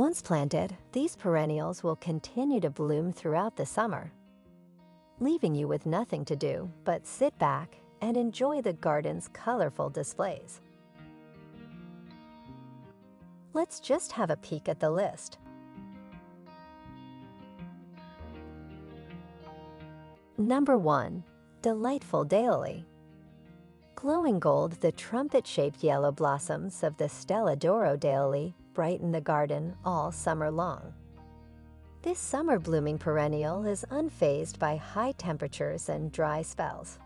Once planted, these perennials will continue to bloom throughout the summer, leaving you with nothing to do but sit back and enjoy the garden's colorful displays. Let's just have a peek at the list. Number 1. Delightful Daylily Glowing gold, the trumpet-shaped yellow blossoms of the Stella d'Oro daylily brighten the garden all summer long. This summer blooming perennial is unfazed by high temperatures and dry spells.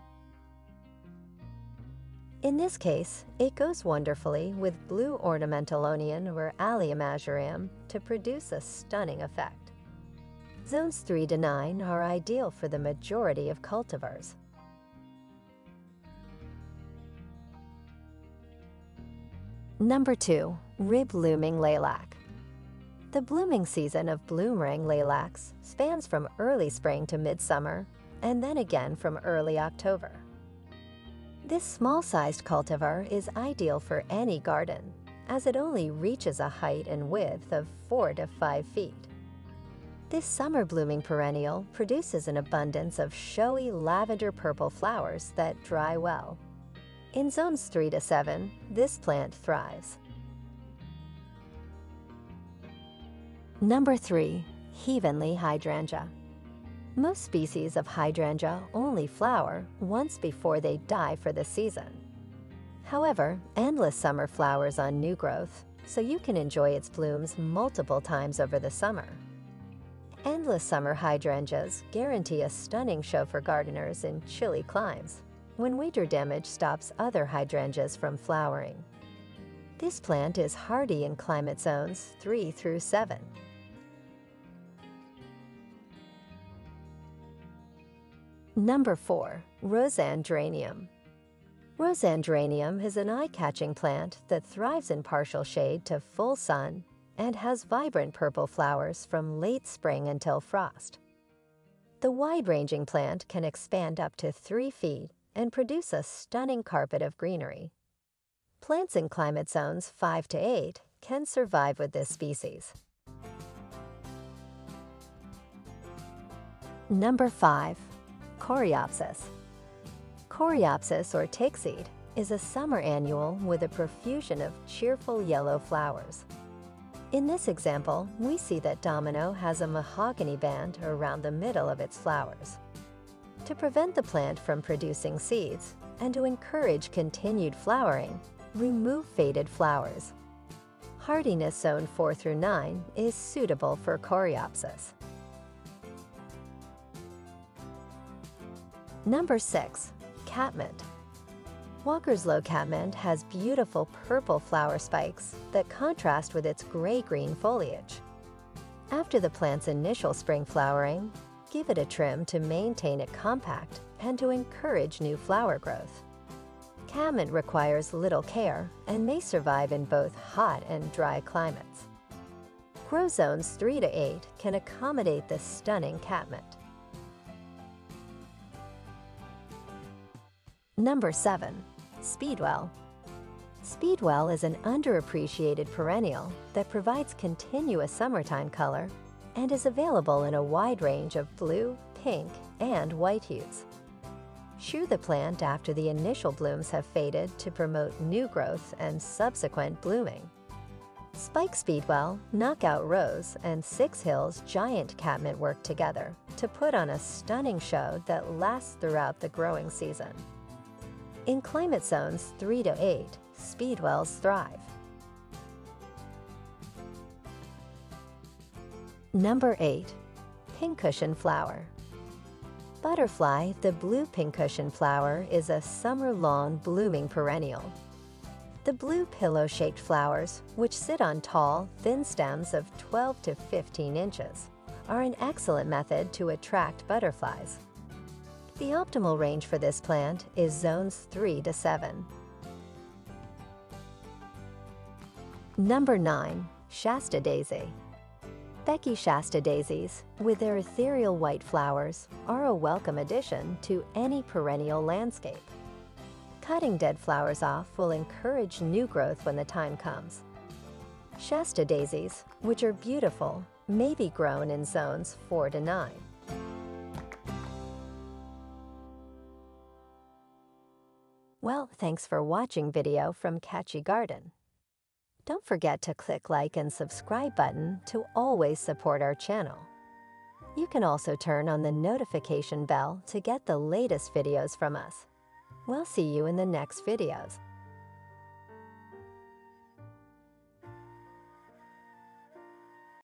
In this case, it goes wonderfully with blue ornamental onion or allium to produce a stunning effect. Zones 3 to 9 are ideal for the majority of cultivars. Number 2. Reblooming Lilac The blooming season of Bloomerang lilacs spans from early spring to midsummer, and then again from early October. This small-sized cultivar is ideal for any garden, as it only reaches a height and width of 4 to 5 feet. This summer blooming perennial produces an abundance of showy lavender purple flowers that dry well. In zones 3 to 7, this plant thrives. Number 3. Heavenly Hydrangea Most species of hydrangea only flower once before they die for the season. However, endless summer flowers on new growth, so you can enjoy its blooms multiple times over the summer. Endless summer hydrangeas guarantee a stunning show for gardeners in chilly climes when winter damage stops other hydrangeas from flowering. This plant is hardy in climate zones 3 through 7. Number 4. Rozanne Geranium Rosandrenium is an eye-catching plant that thrives in partial shade to full sun and has vibrant purple flowers from late spring until frost. The wide-ranging plant can expand up to 3 feet and produce a stunning carpet of greenery. Plants in climate zones 5 to 8 can survive with this species. Number 5. Coreopsis Coreopsis or tickseed is a summer annual with a profusion of cheerful yellow flowers. In this example, we see that Domino has a mahogany band around the middle of its flowers. To prevent the plant from producing seeds and to encourage continued flowering, remove faded flowers. Hardiness zone 4 through 9 is suitable for coreopsis. Number 6. Catmint Walker's Low catmint has beautiful purple flower spikes that contrast with its gray-green foliage. After the plant's initial spring flowering, give it a trim to maintain it compact and to encourage new flower growth. Catmint requires little care and may survive in both hot and dry climates. Grow zones 3 to 8 can accommodate this stunning catmint. Number 7. Speedwell Speedwell is an underappreciated perennial that provides continuous summertime color and is available in a wide range of blue, pink, and white hues. Shear the plant after the initial blooms have faded to promote new growth and subsequent blooming. Spike Speedwell, Knockout Rose, and Six Hills Giant Catmint work together to put on a stunning show that lasts throughout the growing season. In climate zones 3 to 8, Speedwells thrive. Number 8. Pincushion Flower Butterfly, the blue pincushion flower, is a summer-long blooming perennial. The blue pillow-shaped flowers, which sit on tall, thin stems of 12 to 15 inches, are an excellent method to attract butterflies. The optimal range for this plant is zones 3 to 7. Number 9. Shasta Daisy Becky Shasta daisies, with their ethereal white flowers, are a welcome addition to any perennial landscape. Cutting dead flowers off will encourage new growth when the time comes. Shasta daisies, which are beautiful, may be grown in zones 4 to 9. Well, thanks for watching video from Catchy Garden. Don't forget to click like and subscribe button to always support our channel. You can also turn on the notification bell to get the latest videos from us. We'll see you in the next videos.